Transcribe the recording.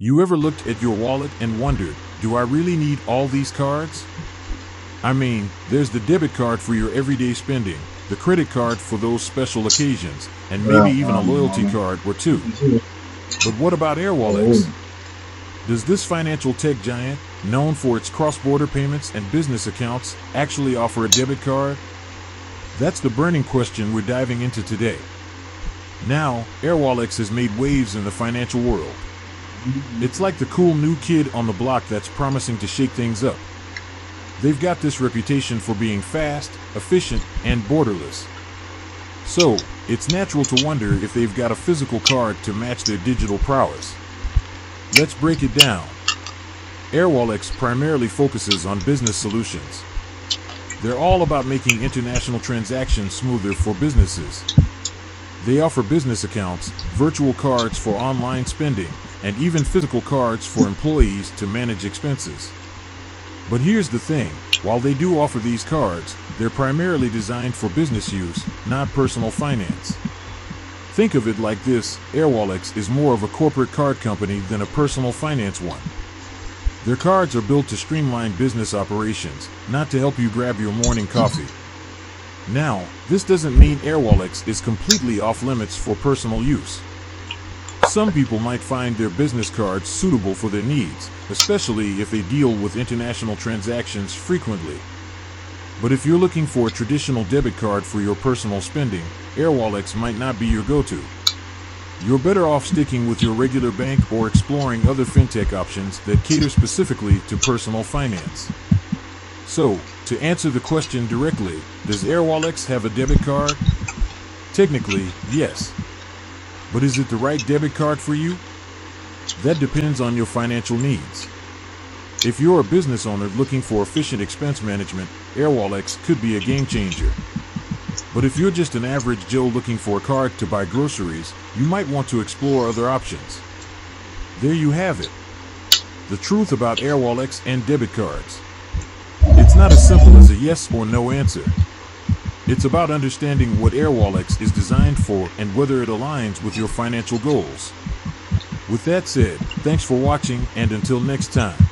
You ever looked at your wallet and wondered, do I really need all these cards? I mean, there's the debit card for your everyday spending, the credit card for those special occasions, and maybe even a um, loyalty um, card or two. But what about AirWallex? Oh. Does this financial tech giant, known for its cross-border payments and business accounts, actually offer a debit card? That's the burning question we're diving into today. Now, AirWallex has made waves in the financial world. It's like the cool new kid on the block that's promising to shake things up. They've got this reputation for being fast, efficient, and borderless. So, it's natural to wonder if they've got a physical card to match their digital prowess. Let's break it down. AirWallex primarily focuses on business solutions. They're all about making international transactions smoother for businesses. They offer business accounts, virtual cards for online spending, and even physical cards for employees to manage expenses. But here's the thing while they do offer these cards, they're primarily designed for business use, not personal finance. Think of it like this AirWallex is more of a corporate card company than a personal finance one. Their cards are built to streamline business operations, not to help you grab your morning coffee. Now, this doesn't mean AirWallex is completely off limits for personal use. Some people might find their business cards suitable for their needs, especially if they deal with international transactions frequently. But if you're looking for a traditional debit card for your personal spending, AirWallex might not be your go-to. You're better off sticking with your regular bank or exploring other fintech options that cater specifically to personal finance. So, to answer the question directly, does AirWallex have a debit card? Technically, yes. But is it the right debit card for you? That depends on your financial needs. If you're a business owner looking for efficient expense management, AirWallex could be a game changer. But if you're just an average Joe looking for a card to buy groceries, you might want to explore other options. There you have it. The truth about AirWallex and debit cards. It's not as simple as a yes or no answer. It's about understanding what AirWallex is designed for and whether it aligns with your financial goals. With that said, thanks for watching and until next time.